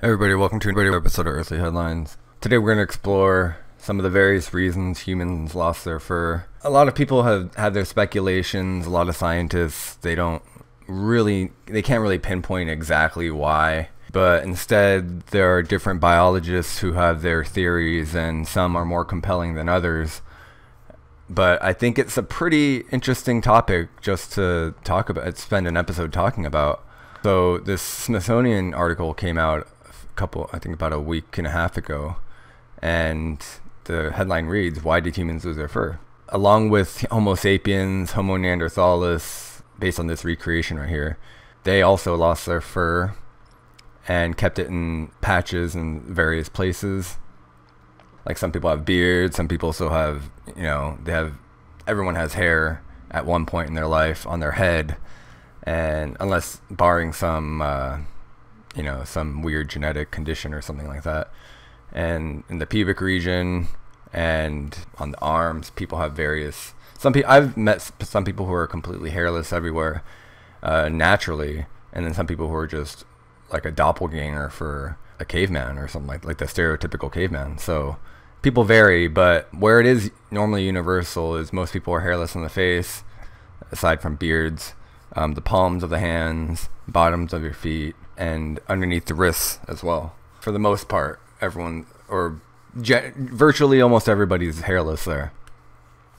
Hey everybody, welcome to another episode of Earthly Headlines. Today we're going to explore some of the various reasons humans lost their fur. A lot of people have had their speculations, a lot of scientists, they don't really, they can't really pinpoint exactly why. But instead, there are different biologists who have their theories, and some are more compelling than others. But I think it's a pretty interesting topic just to talk about, spend an episode talking about. So, this Smithsonian article came out couple, I think about a week and a half ago, and the headline reads Why did humans lose their fur? Along with Homo sapiens, Homo neanderthalis, based on this recreation right here, they also lost their fur and kept it in patches in various places. Like some people have beards, some people still have, you know, they have, everyone has hair at one point in their life on their head. And unless barring some, uh, you know, some weird genetic condition or something like that. And in the pubic region and on the arms, people have various. Some people I've met some people who are completely hairless everywhere, uh, naturally, and then some people who are just like a doppelganger for a caveman or something like like the stereotypical caveman. So people vary, but where it is normally universal is most people are hairless on the face, aside from beards, um, the palms of the hands, bottoms of your feet, and underneath the wrists as well. For the most part, everyone or virtually almost everybody is hairless there.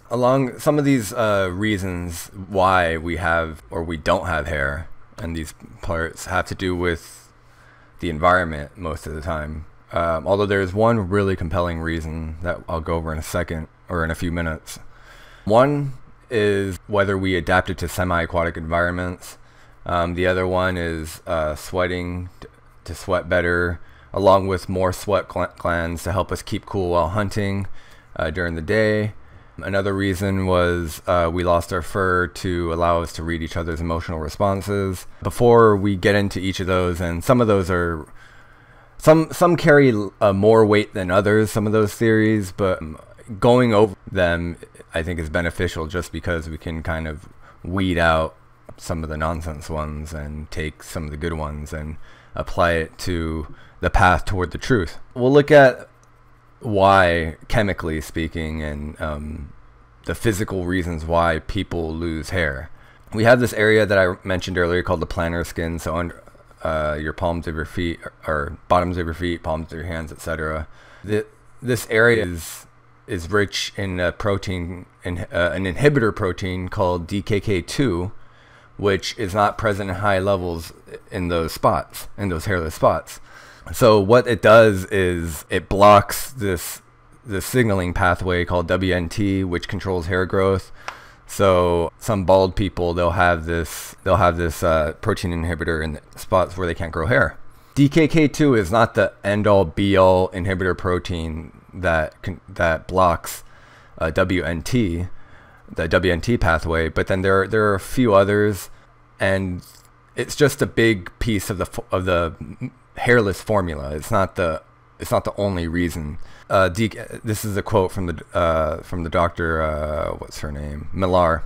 Along some of these uh, reasons why we have or we don't have hair, and these parts have to do with the environment most of the time. Um, although there's one really compelling reason that I'll go over in a second or in a few minutes. One is whether we adapted to semi-aquatic environments. Um, the other one is uh, sweating to sweat better, along with more sweat gl- glands to help us keep cool while hunting uh, during the day. Another reason was uh, we lost our fur to allow us to read each other's emotional responses. Before we get into each of those, and some of those are some some carry uh, more weight than others. Some of those theories, but going over them, I think is beneficial just because we can kind of weed out some of the nonsense ones and take some of the good ones and apply it to the path toward the truth. We'll look at why, chemically speaking, and um, the physical reasons why people lose hair. We have this area that I mentioned earlier called the plantar skin. So under uh, your palms of your feet, or bottoms of your feet, palms of your hands, etc. This area is is rich in a protein, in, uh, an inhibitor protein called DKK2, which is not present in high levels in those spots, in those hairless spots. So what it does is it blocks this the signaling pathway called WNT, which controls hair growth. So some bald people they'll have this they'll have this uh, protein inhibitor in spots where they can't grow hair. DKK2 is not the end all be all inhibitor protein that that blocks uh, WNT, the WNT pathway. But then there there are a few others, and it's just a big piece of the of the hairless formula. It's not the it's not the only reason. Uh, this is a quote from the uh, from the doctor. Uh, what's her name? Millar.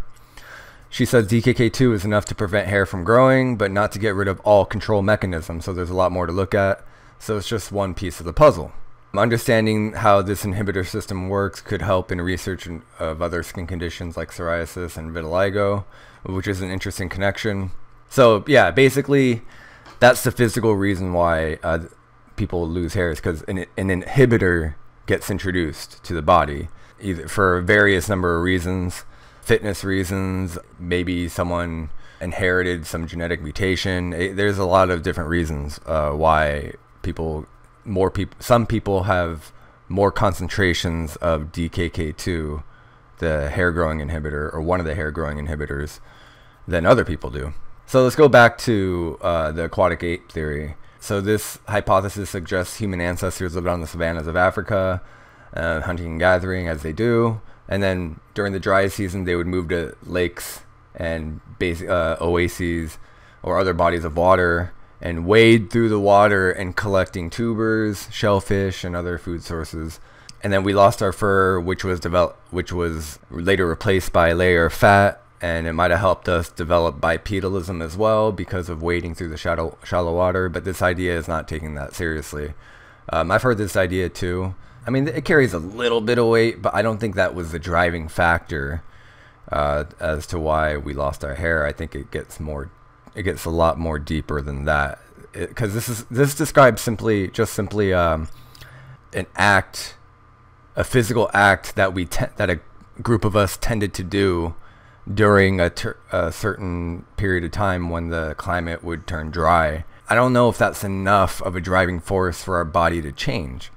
She says DKK2 is enough to prevent hair from growing, but not to get rid of all control mechanisms. So there's a lot more to look at. So it's just one piece of the puzzle. Understanding how this inhibitor system works could help in research of other skin conditions like psoriasis and vitiligo, which is an interesting connection. So yeah, basically, that's the physical reason why uh, people lose hair is because an, an inhibitor gets introduced to the body, either for various number of reasons, fitness reasons, maybe someone inherited some genetic mutation. It, there's a lot of different reasons uh, why people, more people, some people have more concentrations of DKK2, the hair growing inhibitor, or one of the hair growing inhibitors, than other people do. So let's go back to uh, the aquatic ape theory. So this hypothesis suggests human ancestors lived on the savannas of Africa, uh, hunting and gathering as they do, and then during the dry season they would move to lakes and basic uh, oases or other bodies of water and wade through the water and collecting tubers, shellfish, and other food sources. And then we lost our fur, which was developed, which was later replaced by a layer of fat and it might have helped us develop bipedalism as well because of wading through the shallow, shallow water. But this idea is not taking that seriously. Um, I've heard this idea too. I mean, it carries a little bit of weight, but I don't think that was the driving factor uh, as to why we lost our hair. I think it gets more, it gets a lot more deeper than that. Because this is this describes simply just simply um, an act, a physical act that we that a group of us tended to do during a, a certain period of time when the climate would turn dry. I don't know if that's enough of a driving force for our body to change.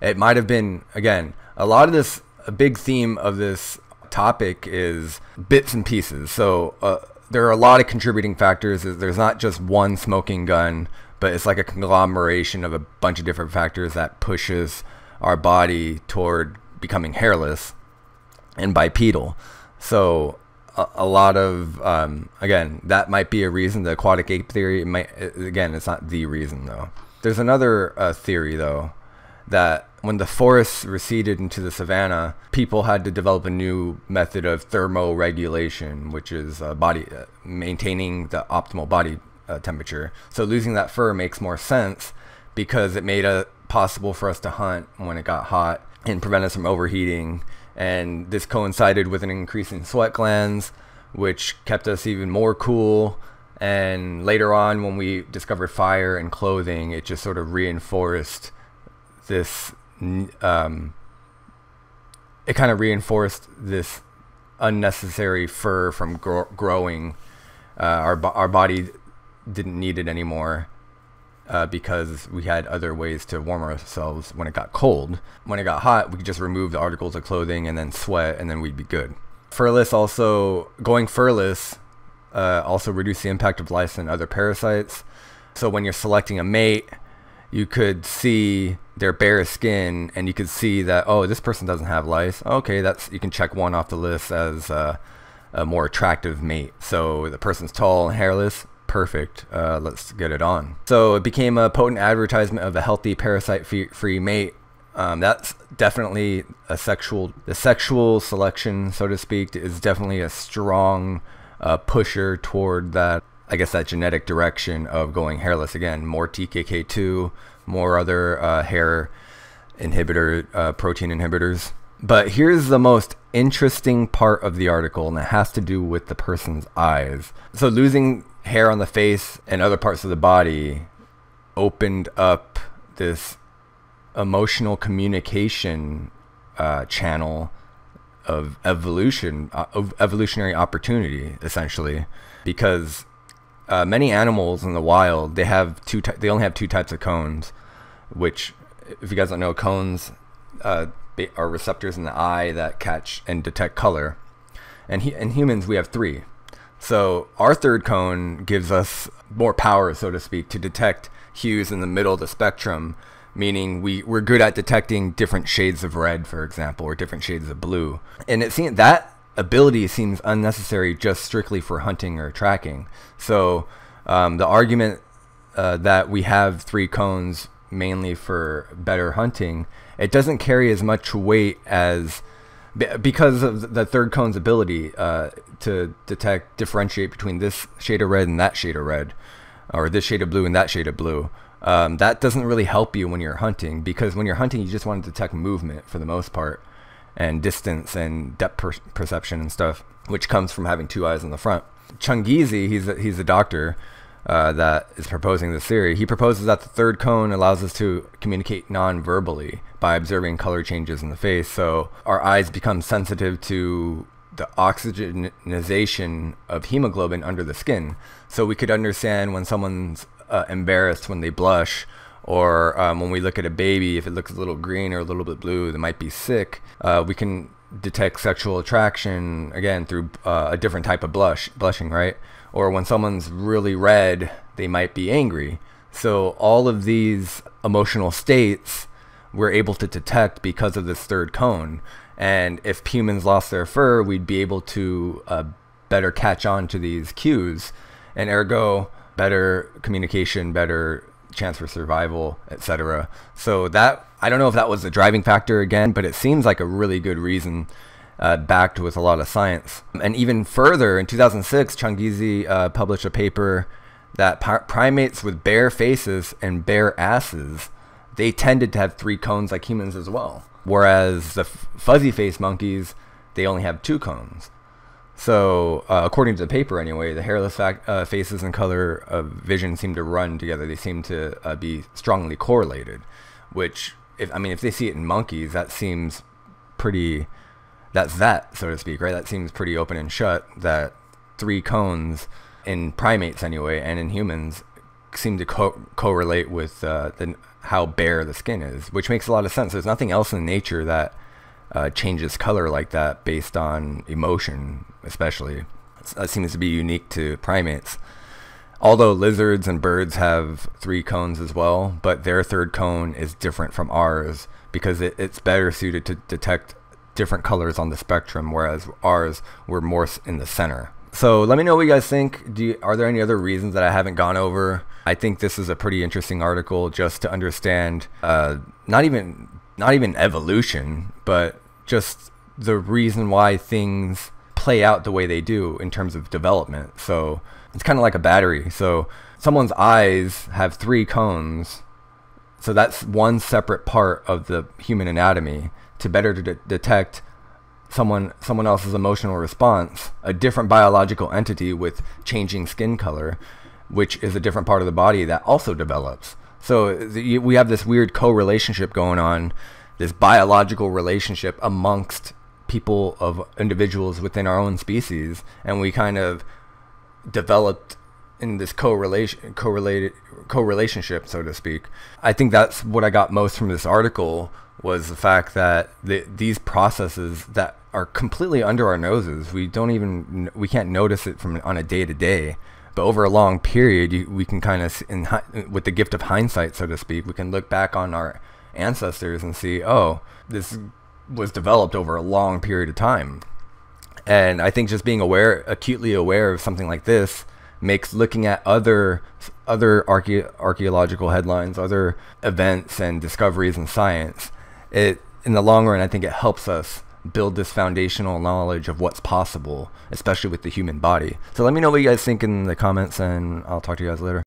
It might have been, again, a lot of this, a big theme of this topic is bits and pieces. So uh, there are a lot of contributing factors. There's not just one smoking gun, but it's like a conglomeration of a bunch of different factors that pushes our body toward becoming hairless and bipedal. So a, a lot of um, again that might be a reason. The aquatic ape theory might again it's not the reason though. There's another uh, theory though that when the forests receded into the savanna, people had to develop a new method of thermoregulation, which is uh, body uh, maintaining the optimal body uh, temperature. So losing that fur makes more sense because it made it possible for us to hunt when it got hot and prevent us from overheating and this coincided with an increase in sweat glands, which kept us even more cool. And later on, when we discovered fire and clothing, it just sort of reinforced this. Um, it kind of reinforced this unnecessary fur from gro- growing. Uh, our our body didn't need it anymore, uh, because we had other ways to warm ourselves when it got cold. When it got hot, we could just remove the articles of clothing and then sweat, and then we'd be good. Furless also going furless uh, also reduce the impact of lice and other parasites. So when you're selecting a mate, you could see their bare skin, and you could see that oh, this person doesn't have lice. Okay, that's you can check one off the list as uh, a more attractive mate. So the person's tall and hairless perfect. Uh, let's get it on. So it became a potent advertisement of a healthy parasite-free mate. Um, that's definitely a sexual, the sexual selection, so to speak, is definitely a strong uh, pusher toward that. I guess that genetic direction of going hairless again. More DKK2, more other uh, hair inhibitor, uh, protein inhibitors. But here's the most interesting part of the article, and it has to do with the person's eyes. So losing hair on the face and other parts of the body opened up this emotional communication uh, channel of evolution, uh, of evolutionary opportunity, essentially, because uh, many animals in the wild they have two. they only have two types of cones, which, if you guys don't know, cones uh, are receptors in the eye that catch and detect color, and he, in humans we have three. So our third cone gives us more power, so to speak, to detect hues in the middle of the spectrum, meaning we, we're good at detecting different shades of red, for example, or different shades of blue. And it seems that ability seems unnecessary just strictly for hunting or tracking. So um, the argument uh, that we have three cones mainly for better hunting, it doesn't carry as much weight as because of the third cone's ability uh, to detect, differentiate between this shade of red and that shade of red, or this shade of blue and that shade of blue. Um, that doesn't really help you when you're hunting because when you're hunting, you just want to detect movement for the most part, and distance and depth per- perception and stuff, which comes from having two eyes in the front. Changizi, he's a, he's a doctor uh, that is proposing this theory. He proposes that the third cone allows us to communicate non-verbally by observing color changes in the face. So our eyes become sensitive to the oxygenization of hemoglobin under the skin. So we could understand when someone's uh, embarrassed when they blush, or um, when we look at a baby, if it looks a little green or a little bit blue, they might be sick. Uh, we can detect sexual attraction again through uh, a different type of blush, blushing, right? or when someone's really red, they might be angry. So all of these emotional states we're able to detect because of this third cone. And if humans lost their fur, we'd be able to uh, better catch on to these cues, and ergo, better communication, better chance for survival, etc. So that I don't know if that was the driving factor again, but it seems like a really good reason uh, backed with a lot of science. And even further, in 2006, Changizi uh, published a paper that primates with bare faces and bare asses, they tended to have three cones like humans as well. Whereas the fuzzy face monkeys, they only have two cones. So, uh, according to the paper, anyway, the hairless uh, faces and color of vision seem to run together. They seem to uh, be strongly correlated. Which, if I mean, if they see it in monkeys, that seems pretty. That's that, so to speak, right? That seems pretty open and shut. That three cones in primates, anyway, and in humans, seem to co- correlate with uh, the how bare the skin is, which makes a lot of sense. There's nothing else in nature that uh, changes color like that based on emotion, especially. That seems to be unique to primates. Although lizards and birds have three cones as well, but their third cone is different from ours because it, it's better suited to detect different colors on the spectrum, whereas ours were more in the center. So let me know what you guys think. You, are there any other reasons that I haven't gone over? I think this is a pretty interesting article just to understand uh, not even not even evolution, but just the reason why things play out the way they do in terms of development. So it's kind of like a battery. So someone's eyes have three cones. So that's one separate part of the human anatomy to better de- detect someone someone else's emotional response, a different biological entity with changing skin color, which is a different part of the body that also develops. So the, we have this weird co-relationship going on this biological relationship amongst people of individuals within our own species and we kind of developed in this correlation correlated co-relationship so to speak. I think that's what i got most from this article was the fact that the, these processes that are completely under our noses we don't even we can't notice it from on a day to day but over a long period you, we can kind of in, with the gift of hindsight so to speak we can look back on our ancestors and see, oh, this was developed over a long period of time. And I think just being aware, acutely aware of something like this, makes looking at other other archae- archaeological headlines, other events and discoveries in science, it in the long run, I think it helps us build this foundational knowledge of what's possible, especially with the human body. So let me know what you guys think in the comments, and I'll talk to you guys later.